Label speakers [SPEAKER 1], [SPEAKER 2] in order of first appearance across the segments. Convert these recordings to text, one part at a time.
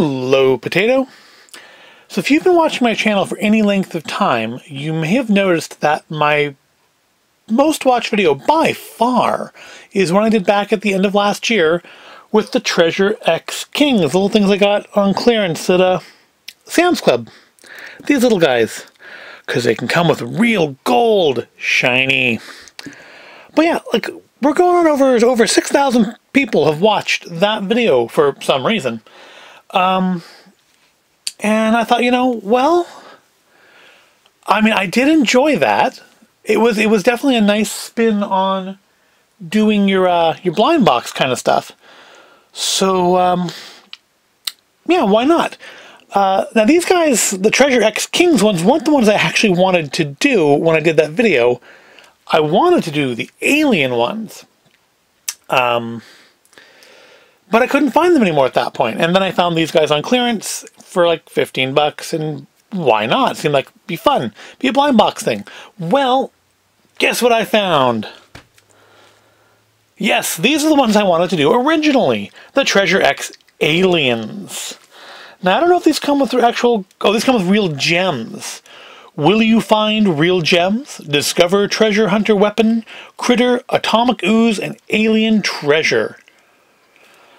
[SPEAKER 1] Hello, Potato. So if you've been watching my channel for any length of time, you may have noticed that my most watched video by far is one I did back at the end of last year with the Treasure X Kings, little things I got on clearance at uh, Sam's Club. These little guys, because they can come with real gold, shiny. But yeah, like we're going on over over 6,000 people have watched that video for some reason. Um, and I thought, you know, well, I mean, I did enjoy that. It was it was definitely a nice spin on doing your uh, your blind box kind of stuff. So um, yeah, why not? Uh, now these guys, the Treasure X Kings ones, weren't the ones I actually wanted to do when I did that video. I wanted to do the alien ones. Um, but I couldn't find them anymore at that point. And then I found these guys on clearance for like 15 bucks and why not? Seemed like be fun. Be a blind box thing. Well, guess what I found? Yes, these are the ones I wanted to do originally. The Treasure X Aliens. Now, I don't know if these come with actual... Oh, these come with real gems. Will you find real gems? Discover treasure hunter weapon, critter, atomic ooze, and alien treasure.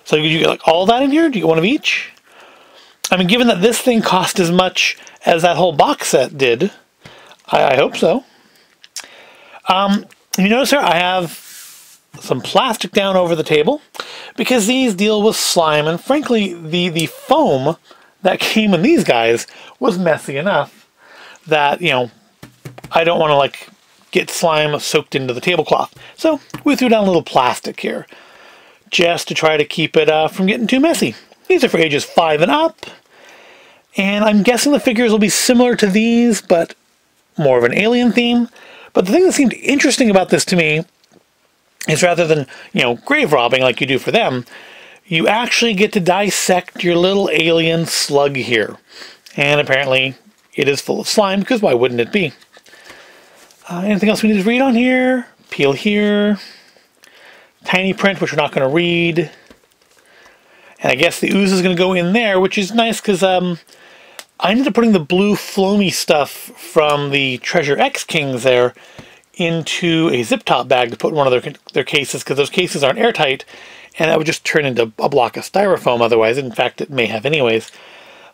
[SPEAKER 1] So you get like all that in here? Do you get one of each? I mean, given that this thing cost as much as that whole box set did, I, I hope so. Um, you notice here I have some plastic down over the table because these deal with slime and frankly the, the foam that came in these guys was messy enough that, you know, I don't want to like get slime soaked into the tablecloth. So we threw down a little plastic here just to try to keep it uh, from getting too messy. These are for ages 5 and up. And I'm guessing the figures will be similar to these, but more of an alien theme. But the thing that seemed interesting about this to me is rather than, you know, grave robbing like you do for them, you actually get to dissect your little alien slug here. And apparently it is full of slime, because why wouldn't it be? Uh, anything else we need to read on here? Peel here. Tiny print, which we're not going to read. And I guess the ooze is going to go in there, which is nice because um, I ended up putting the blue floamy stuff from the Treasure X Kings there into a zip top bag to put in one of their, their cases because those cases aren't airtight and that would just turn into a block of styrofoam otherwise. In fact, it may have anyways.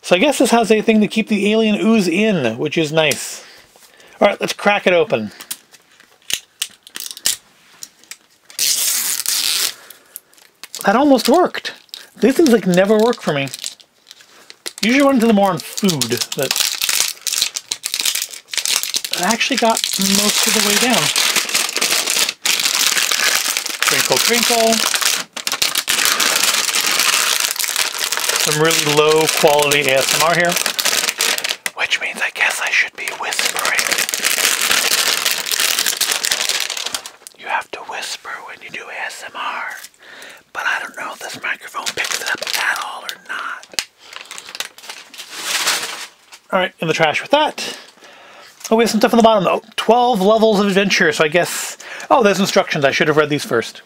[SPEAKER 1] So I guess this has a thing to keep the alien ooze in, which is nice. All right, let's crack it open. That almost worked. These things like never work for me. Usually run into them more on food, but I actually got most of the way down. Crinkle, crinkle. some really low quality ASMR here, which means I guess I should be whispering. You have to whisper when you do ASMR, don't know if this microphone picks it up at all or not. Alright, in the trash with that. Oh, we have some stuff on the bottom though. 12 levels of adventure, so I guess... Oh, there's instructions. I should have read these first.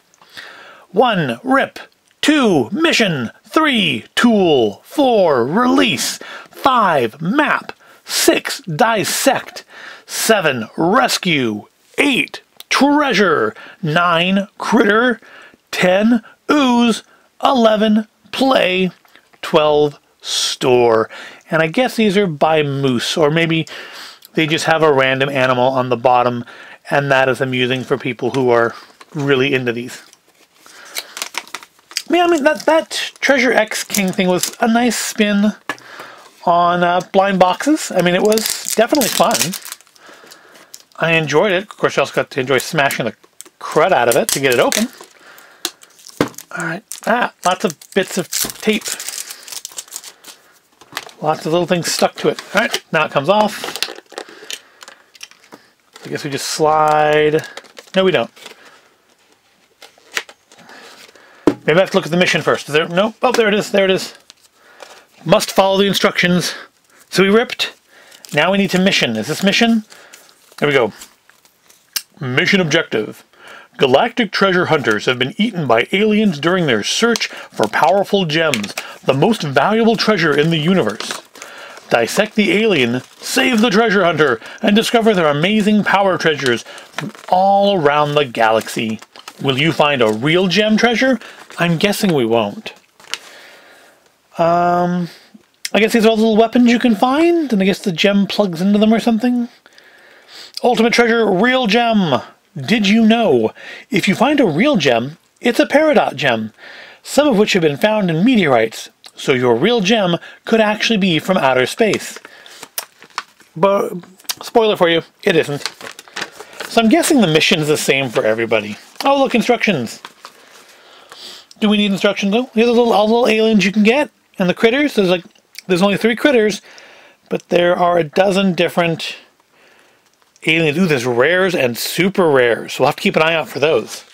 [SPEAKER 1] 1. Rip. 2. Mission. 3. Tool. 4. Release. 5. Map. 6. Dissect. 7. Rescue. 8. Treasure. 9. Critter. 10. Ooze. 11. Play. 12. Store. And I guess these are by Moose, or maybe they just have a random animal on the bottom, and that is amusing for people who are really into these. Yeah, I mean, that, that Treasure X King thing was a nice spin on uh, blind boxes. I mean, it was definitely fun. I enjoyed it. Of course, you also got to enjoy smashing the crud out of it to get it open. Alright. Ah, lots of bits of tape. Lots of little things stuck to it. Alright, now it comes off. I guess we just slide. No, we don't. Maybe I have to look at the mission first. Is there? No. Oh, there it is. There it is. Must follow the instructions. So we ripped. Now we need to mission. Is this mission? There we go. Mission objective. Galactic treasure hunters have been eaten by aliens during their search for powerful gems, the most valuable treasure in the universe. Dissect the alien, save the treasure hunter, and discover their amazing power treasures from all around the galaxy. Will you find a real gem treasure? I'm guessing we won't. Um, I guess these are all the little weapons you can find, and I guess the gem plugs into them or something. Ultimate treasure, real gem. Did you know? If you find a real gem, it's a peridot gem, some of which have been found in meteorites, so your real gem could actually be from outer space. But, spoiler for you, it isn't. So I'm guessing the mission is the same for everybody. Oh, look, instructions. Do we need instructions though? Here's a little, all the little aliens you can get, and the critters. There's like, there's only three critters, but there are a dozen different aliens. Ooh, there's rares and super rares. We'll have to keep an eye out for those.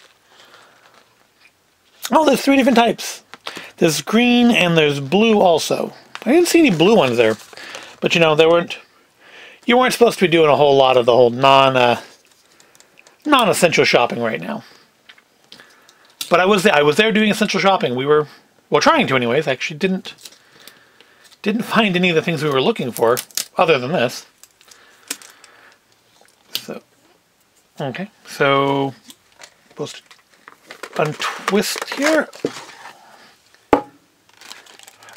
[SPEAKER 1] Oh, there's three different types. There's green and there's blue also. I didn't see any blue ones there. But you know, there weren't you weren't supposed to be doing a whole lot of the whole non uh, non-essential shopping right now. But I was there, I was there doing essential shopping. We were well trying to anyways. I actually didn't didn't find any of the things we were looking for other than this. So okay. So supposed to untwist here.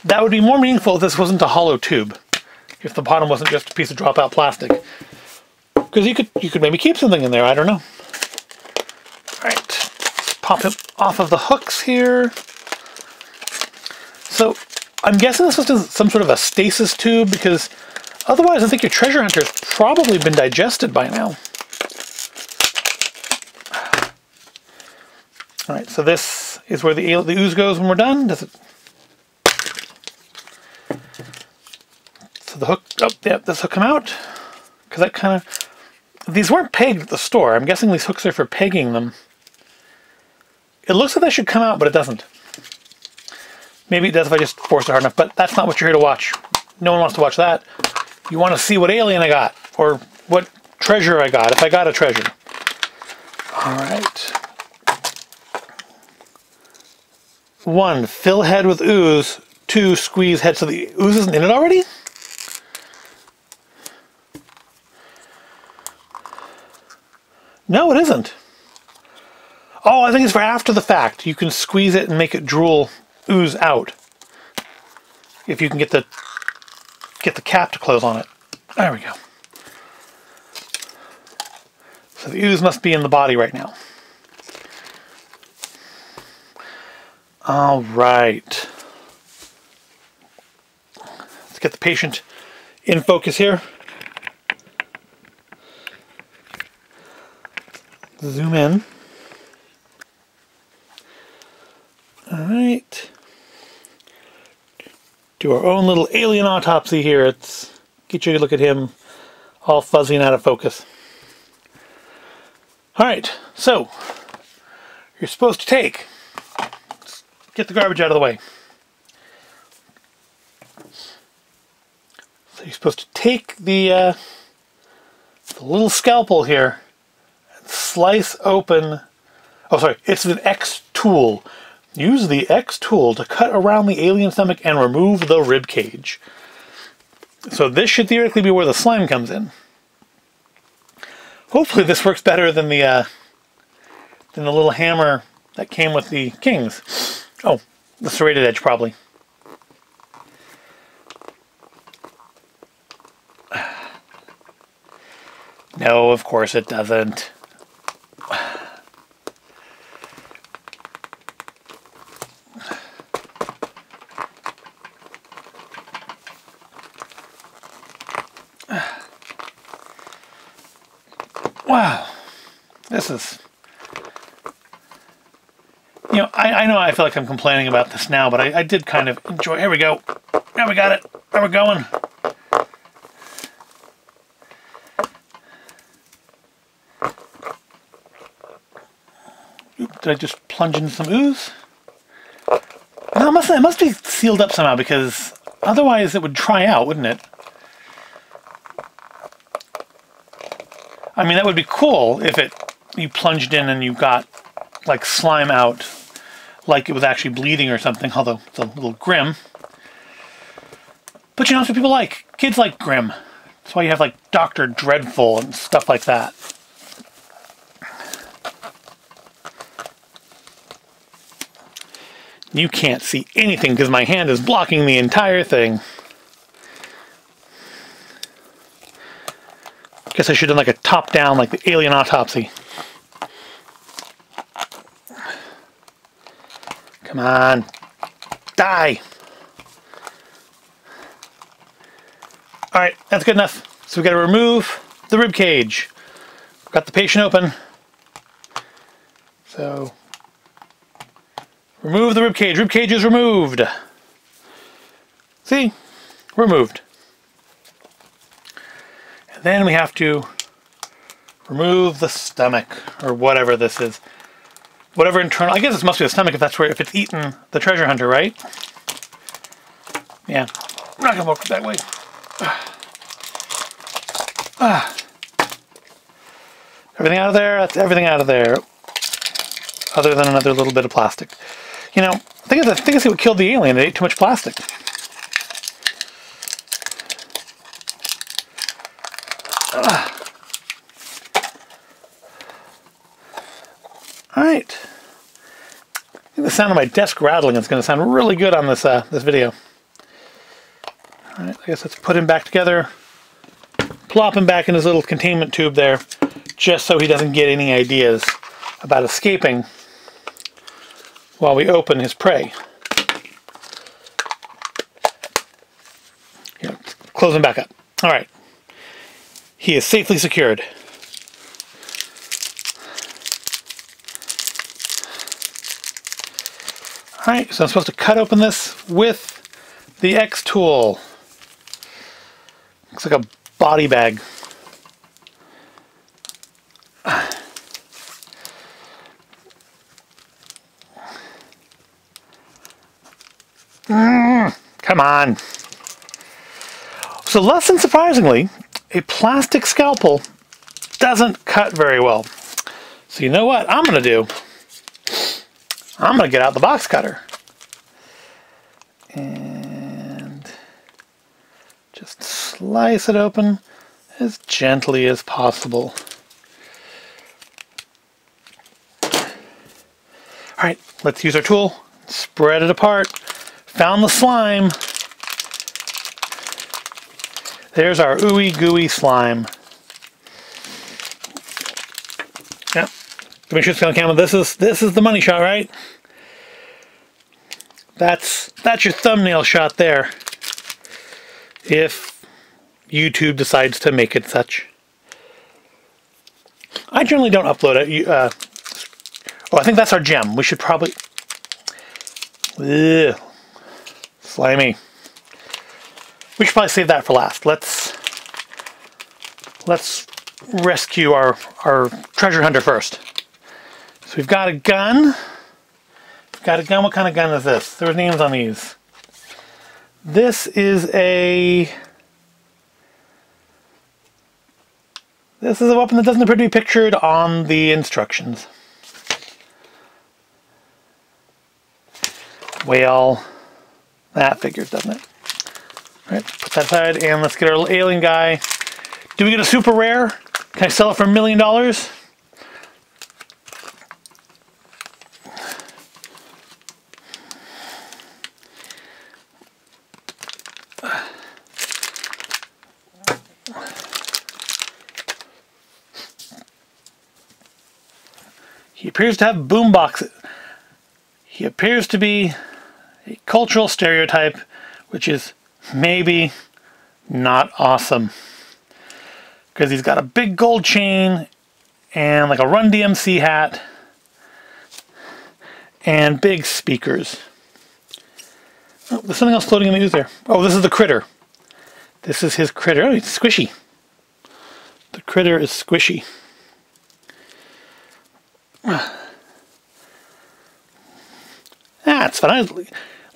[SPEAKER 1] That would be more meaningful if this wasn't a hollow tube. If the bottom wasn't just a piece of dropout plastic. Because you could you could maybe keep something in there, I don't know. Alright. Pop it off of the hooks here. So I'm guessing this was some sort of a stasis tube because otherwise I think your treasure hunter's probably been digested by now. Alright, so this is where the, the ooze goes when we're done. Does it So the hook, oh, yeah, this hook come out. Because that kind of, these weren't pegged at the store. I'm guessing these hooks are for pegging them. It looks like they should come out, but it doesn't. Maybe it does if I just force it hard enough, but that's not what you're here to watch. No one wants to watch that. You want to see what alien I got, or what treasure I got, if I got a treasure. Alright. One, fill head with ooze. Two, squeeze head. So the ooze isn't in it already? No, it isn't. Oh, I think it's for after the fact. You can squeeze it and make it drool ooze out. If you can get the get the cap to close on it. There we go. So the ooze must be in the body right now. All right. Let's get the patient in focus here. zoom in. Alright. Do our own little alien autopsy here. It's get you a look at him all fuzzy and out of focus. Alright, so you're supposed to take get the garbage out of the way. So you're supposed to take the, uh, the little scalpel here and slice open, oh sorry, it's an X tool. Use the X tool to cut around the alien stomach and remove the rib cage. So this should theoretically be where the slime comes in. Hopefully this works better than the uh, than the little hammer that came with the kings. Oh, the serrated edge probably. No, of course it doesn't. Is... You know, I, I know I feel like I'm complaining about this now, but I, I did kind of enjoy... Here we go. Now we got it. Where we're going. Did I just plunge in some ooze? No, it must, it must be sealed up somehow because otherwise it would dry out, wouldn't it? I mean, that would be cool if it you plunged in and you got like slime out like it was actually bleeding or something, although it's a little grim. But you know, that's what people like. Kids like grim. That's why you have like Dr. Dreadful and stuff like that. You can't see anything because my hand is blocking the entire thing. Guess I should have done like a top down, like the alien autopsy. Come on. Die. Alright, that's good enough. So we got to remove the rib cage. Got the patient open. So remove the rib cage. Rib cage is removed. See? Removed. And then we have to remove the stomach or whatever this is. Whatever internal, I guess this must be the stomach if that's where, if it's eaten the treasure hunter, right? Yeah, I'm not gonna walk that way. Ah. Everything out of there, that's everything out of there. Other than another little bit of plastic. You know, I think, I think I see what killed the alien. It ate too much plastic. Alright. the sound of my desk rattling is going to sound really good on this uh, this video. Alright, I guess let's put him back together. Plop him back in his little containment tube there, just so he doesn't get any ideas about escaping while we open his prey. Here, close him back up. Alright. He is safely secured. Alright, so I'm supposed to cut open this with the X tool. Looks like a body bag. Mm, come on. So less than surprisingly, a plastic scalpel doesn't cut very well. So you know what I'm going to do? I'm going to get out the box cutter. And just slice it open as gently as possible. Alright, let's use our tool, spread it apart. Found the slime. There's our ooey gooey slime. On camera. This is this is the money shot, right? That's that's your thumbnail shot there. If YouTube decides to make it such. I generally don't upload it. Uh, oh, I think that's our gem. We should probably. Ugh, slimy. We should probably save that for last. Let's let's rescue our our treasure hunter first. So we've got a gun. We've got a gun. What kind of gun is this? There's names on these. This is a... This is a weapon that doesn't appear to be pictured on the instructions. Well, that figures, doesn't it? All right, put that aside, and let's get our alien guy. Do we get a super rare? Can I sell it for a million dollars? He appears to have boomboxes. He appears to be a cultural stereotype, which is maybe not awesome. Because he's got a big gold chain and like a Run DMC hat and big speakers. Oh, there's something else floating in the ooze there. Oh, this is the critter. This is his critter. Oh, it's squishy. The critter is squishy. That's fun. I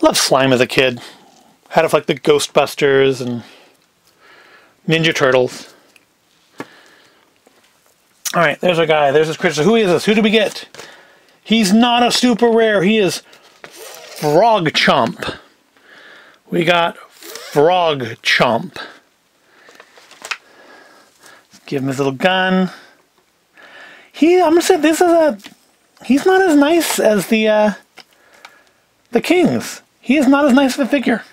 [SPEAKER 1] loved slime as a kid. Had it like the Ghostbusters and Ninja Turtles. Alright, there's our guy. There's this. So who is this? Who do we get? He's not a super rare. He is Frog Chomp. We got Frog Chomp. Give him his little gun. He, I'm gonna say this is a. He's not as nice as the uh, the kings. He is not as nice of a figure.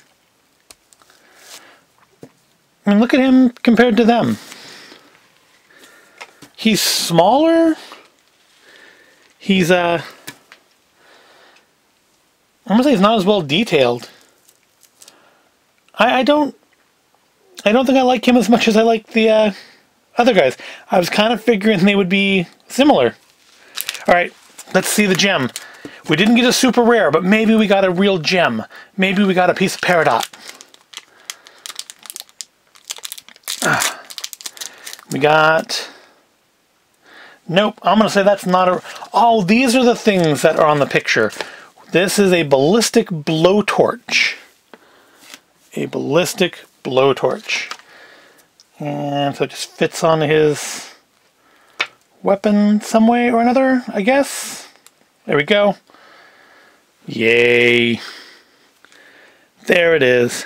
[SPEAKER 1] I mean, look at him compared to them. He's smaller. He's uh. I'm gonna say he's not as well detailed. I, I don't. I don't think I like him as much as I like the uh, other guys. I was kind of figuring they would be similar. All right, let's see the gem. We didn't get a super rare, but maybe we got a real gem. Maybe we got a piece of Peridot. We got... Nope, I'm going to say that's not a... Oh, these are the things that are on the picture. This is a ballistic blowtorch. A ballistic blowtorch. And so it just fits on his weapon some way or another, I guess. There we go. Yay. There it is.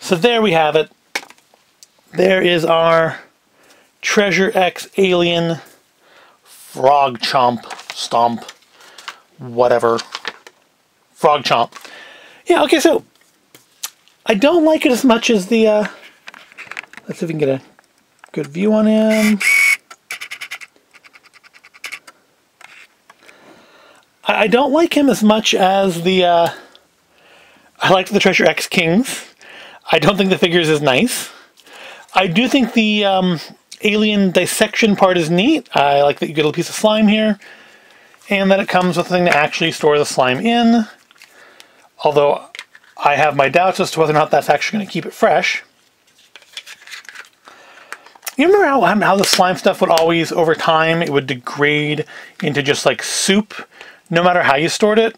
[SPEAKER 1] So there we have it. There is our Treasure X Alien Frog Chomp Stomp whatever Frog Chomp. Yeah, okay, so I don't like it as much as the uh, let's see if we can get a good view on him. I don't like him as much as the, uh, I like the Treasure X Kings. I don't think the figures is nice. I do think the um, alien dissection part is neat. I like that you get a piece of slime here, and that it comes with a thing to actually store the slime in. Although I have my doubts as to whether or not that's actually going to keep it fresh. You remember how, how the slime stuff would always, over time, it would degrade into just like soup, no matter how you stored it?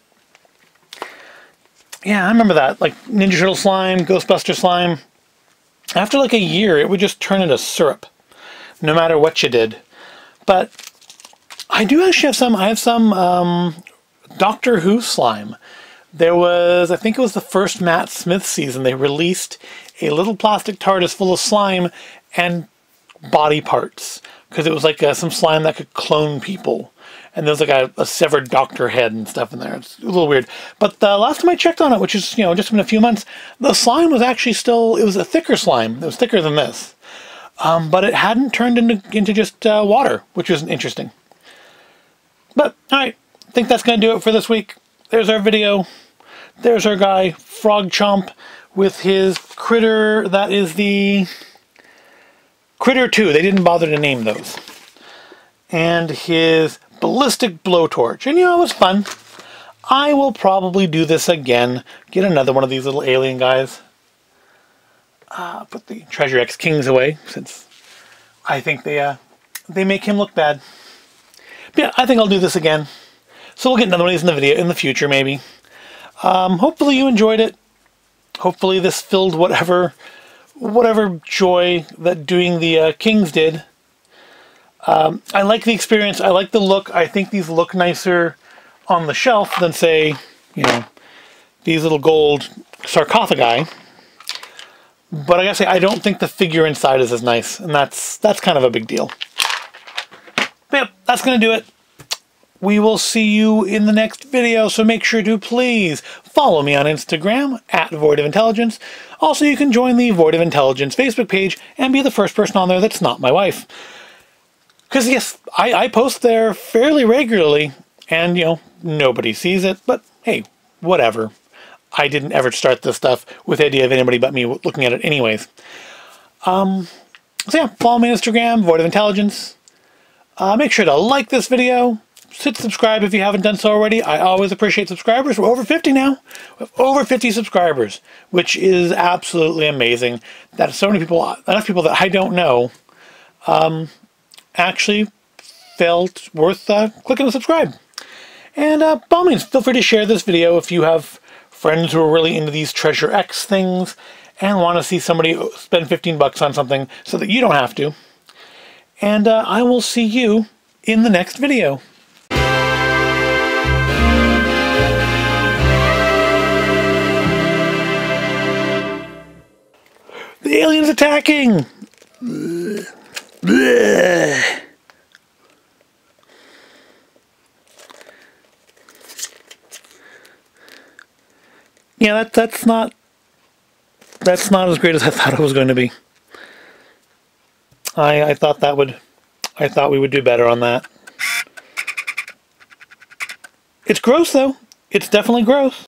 [SPEAKER 1] Yeah, I remember that. Like Ninja Turtle slime, Ghostbuster slime. After like a year, it would just turn into syrup, no matter what you did. But I do actually have some, I have some um, Doctor Who slime. There was, I think it was the first Matt Smith season, they released a little plastic TARDIS full of slime and body parts because it was like uh, some slime that could clone people. And there's like a, a, severed doctor head and stuff in there. It's a little weird. But the last time I checked on it, which is, you know, just in a few months, the slime was actually still, it was a thicker slime. It was thicker than this. Um, but it hadn't turned into, into just uh, water, which was interesting. But, alright, I think that's going to do it for this week. There's our video. There's our guy, Frog Chomp, with his critter. That is the Critter 2, they didn't bother to name those. And his ballistic blowtorch. And you know, it was fun. I will probably do this again. Get another one of these little alien guys. Uh, put the Treasure X Kings away, since I think they uh, they make him look bad. But yeah, I think I'll do this again. So we'll get another one of these in the video in the future, maybe. Um, hopefully you enjoyed it. Hopefully this filled whatever whatever joy that doing the uh, Kings did. Um, I like the experience. I like the look. I think these look nicer on the shelf than, say, you know, these little gold sarcophagi. But I gotta say, I don't think the figure inside is as nice, and that's that's kind of a big deal. But yep, that's gonna do it. We will see you in the next video, so make sure to please follow me on Instagram, at Void of Intelligence. Also, you can join the Void of Intelligence Facebook page and be the first person on there that's not my wife. Because, yes, I, I post there fairly regularly, and, you know, nobody sees it, but hey, whatever. I didn't ever start this stuff with the idea of anybody but me looking at it anyways. Um, so yeah, follow me on Instagram, Void of Intelligence. Uh, make sure to like this video, hit subscribe if you haven't done so already. I always appreciate subscribers. We're over 50 now. We have over 50 subscribers, which is absolutely amazing. That so many people, enough people that I don't know, um, actually felt worth uh, clicking to subscribe. And uh, by all means, feel free to share this video if you have friends who are really into these Treasure X things and want to see somebody spend 15 bucks on something so that you don't have to. And uh, I will see you in the next video. The alien's attacking! Yeah, that, that's not that's not as great as I thought it was going to be. I I thought that would I thought we would do better on that. It's gross though. It's definitely gross.